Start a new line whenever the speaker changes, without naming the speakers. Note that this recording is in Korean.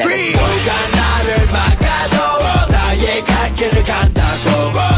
누가 나를 막아도 나의 갈 길을 간다고